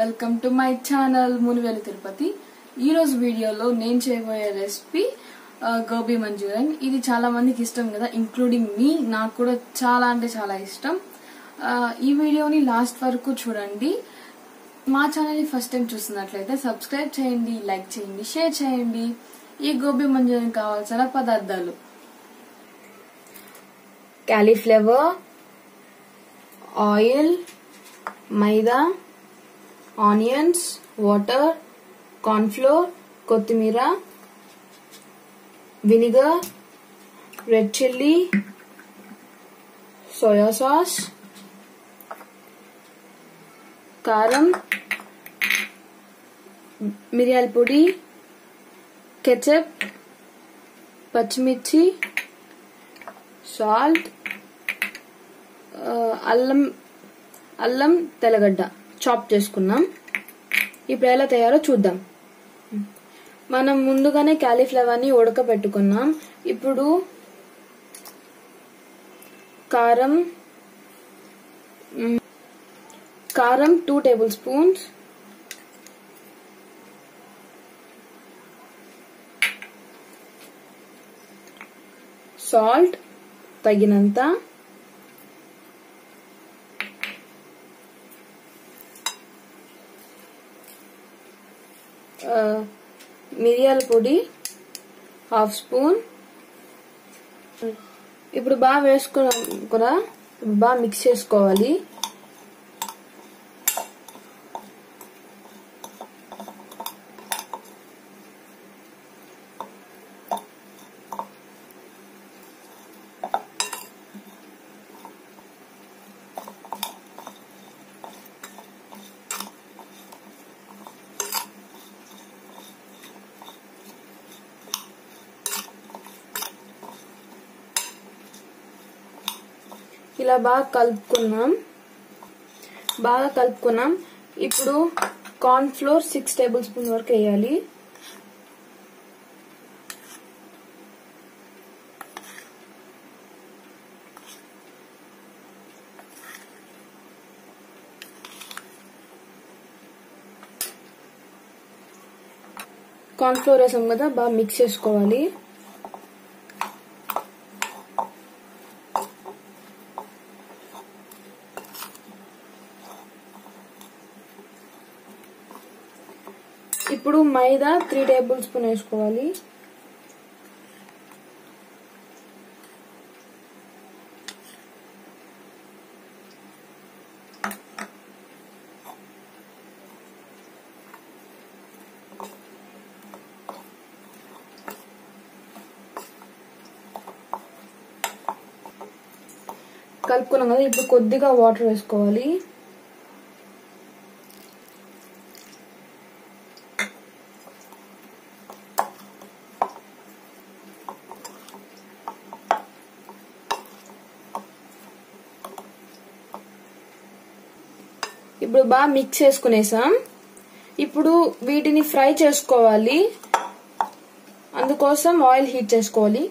Welcome to my channel Munivelu Tirupati ఈరోజు వీడియోలో నేను చేయబోయే రెసిపీ uh, గోబీ మంచూరియన్. ఇది చాలా మందికి ఇష్టం కదా ఇంక్లూడింగ్ మీ నాకు కూడా చాలా అంటే చాలా ఇష్టం. Uh, ఈ వీడియోని లాస్ట్ వరకు చూడండి. మా ఛానల్ని ఫస్ట్ టైం చూస్తున్నట్లయితే సబ్స్క్రైబ్ చేయండి లైక్ చేయండి షేర్ చేయండి. ఈ గోబీ మంచూరియన్ కావాల్సిన పదార్థాలు. Cauliflower oil maida onions water cornflour కొత్తిమీర vinegar red chilli soya sauce కారం మిరియాల పొడి కెచప్ పచ్చిమిర్చి సాల్ట్ అల్లం అల్లం తెల్లగడ్డ. చాప్ చేసుకున్నాం ఇప్పుడు ఎలా తయారో చూద్దాం. మనం ముందుగానే క్యాలీఫ్లవర్ని ఉడకబెట్టుకున్నాం. ఇప్పుడు కారం కారం టూ టేబుల్ స్పూన్స్ సాల్ట్ తగినంత మిరియాల పొడి హాఫ్ స్పూన్. ఇప్పుడు బాగా వేసుకున్నాం కూడా బాగా మిక్స్ చేసుకోవాలి. ఇలా బాగా కలుపుకున్నాం. బాగా కలుపుకున్నాం. ఇప్పుడు corn flour six table spoon వరకు వేయాలి. కార్న్ ఫ్లోర్ వేసాం కదా బాగా మిక్స్ చేసుకోవాలి. ఇప్పుడు మైదా త్రీ టేబుల్ స్పూన్ వేసుకోవాలి. కలుపుకున్నాం కదా ఇప్పుడు కొద్దిగా వాటర్ వేసుకోవాలి. ఇప్పుడు బాగా మిక్స్ చేసుకునేసాం. ఇప్పుడు వీటిని ఫ్రై చేసుకోవాలి. అందుకోసం ఆయిల్ హీట్ చేసుకోవాలి.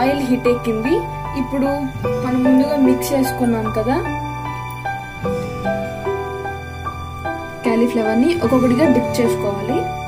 ఆయిల్ హీట్ ఎక్కింది. ఇప్పుడు మనం ముందుగా మిక్స్ చేసుకున్నాం కదా. క్యాలీఫ్లవర్ని ఒక్కొక్కటిగా డిప్ చేసుకోవాలి.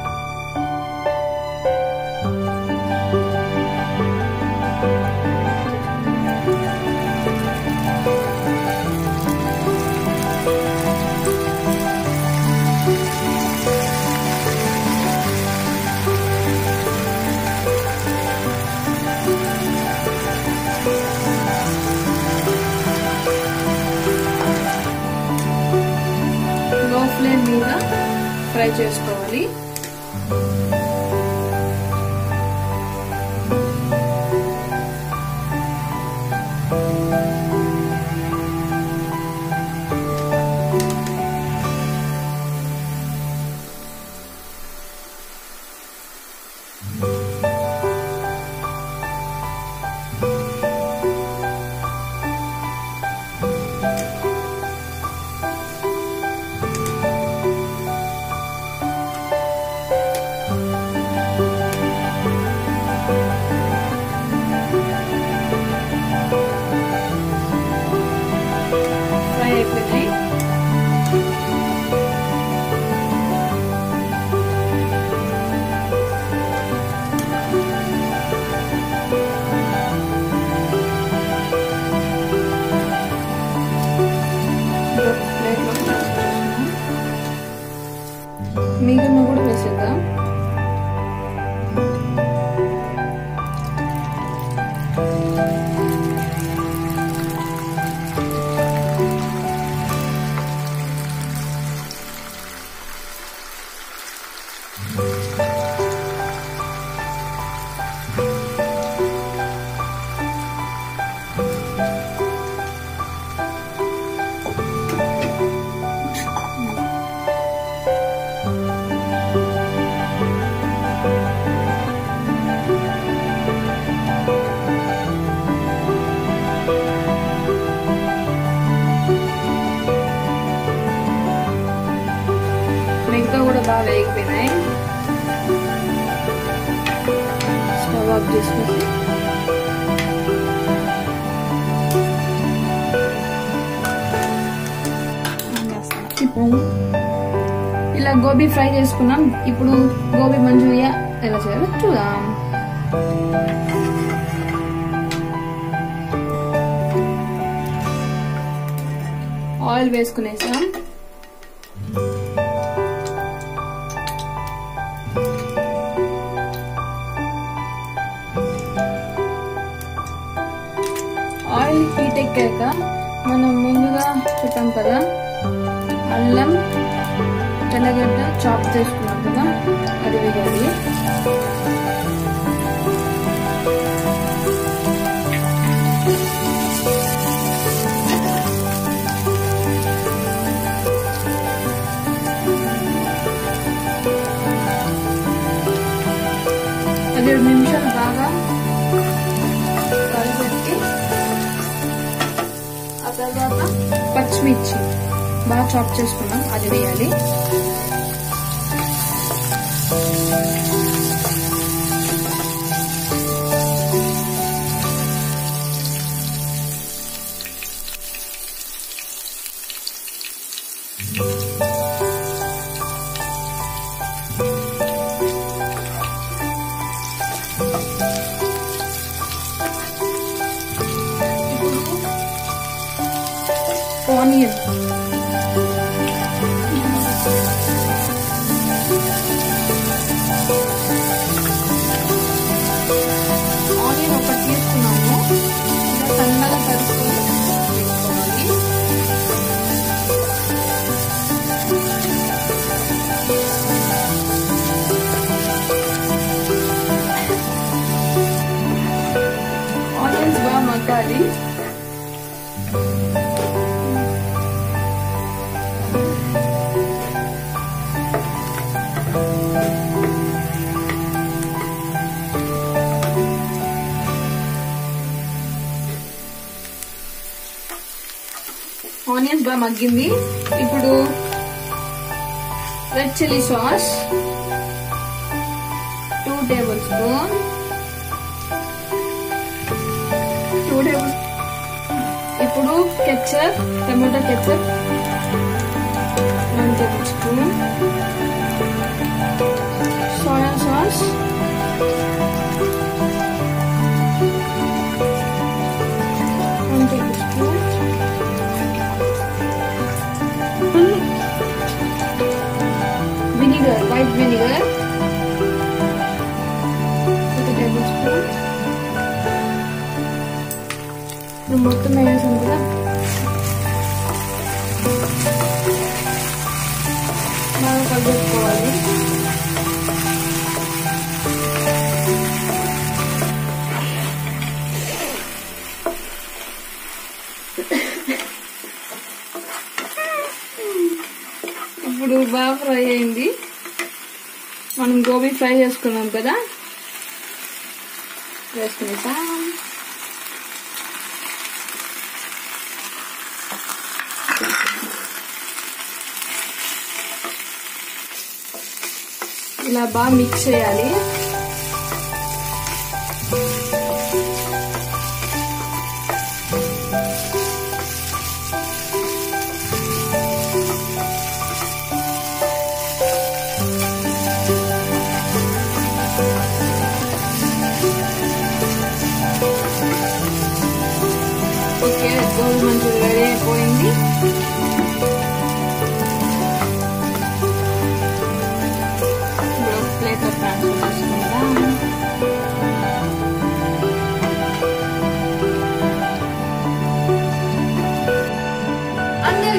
మిగతా కూడా బాగా వేగిపోయినాయి. స్టవ్ ఆఫ్ ఇప్పుడు ఇలా గోబీ ఫ్రై చేసుకున్నాం. ఇప్పుడు గోబీ మంచూరియా ఎలా చేయాలో చూద్దాం. ఆయిల్ వేసుకునేసాం. ఆయిల్ హీట్ ఎక్కాక మనం ముందుగా చెప్పాం కదా అల్లం తెల్లగడ్డ చాప్ చేసుకున్నాం కదా అది వేయాలి అది రెండు నిమిషాలు బాగా పచ్చిమిర్చి బాగా చాప్ చేసుకున్నాం. అది వేయాలి. ఆనియన్ ఆనియన్ ఒకటి తీసుకున్నాము ఇలా సన్నగా తరుపుకొని పెట్టుకోవాలి ఆనియన్స్ బాగా మగ్గాలి ఆనియన్స్ బాగా మగ్గింది. ఇప్పుడు red chilli sauce two tablespoon two table ఇప్పుడు ketchup tomato ketchup one tablespoon soya sauce vinegar, white vinegar. ఒక టేబుల్ స్పూన్ ఇప్పుడు మొత్తం వేసాం కదా బాగా కలుపుకోవాలి ఇప్పుడు బాగా ఫ్రై అయింది మనం గోబీ ఫ్రై చేసుకున్నాం కదా? వేసుకుంటాం ఇలా బాగా మిక్స్ చేయాలి.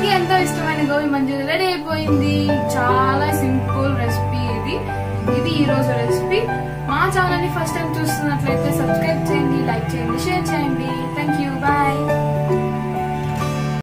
నాకు ఎంతో ఇష్టమైన గోబీ మంచూరియా రెడీ అయిపోయింది. చాలా సింపుల్ రెసిపీ ఇది. ఇది ఈ రోజు రెసిపీ. మా ఛానల్ని ఫస్ట్ టైం చూస్తున్నట్లయితే సబ్స్క్రైబ్ చేయండి లైక్ చేయండి షేర్ చేయండి. Thank you bye